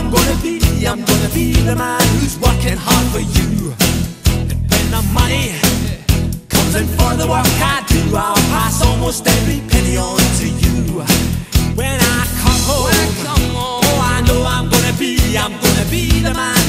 I'm I gonna be, I'm gonna be the man who's working hard for you. And when the money comes in for the work I do, I'll I'm gonna be, the man